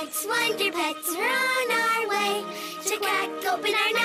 pets, wonder pets, we're on our way. To crack open our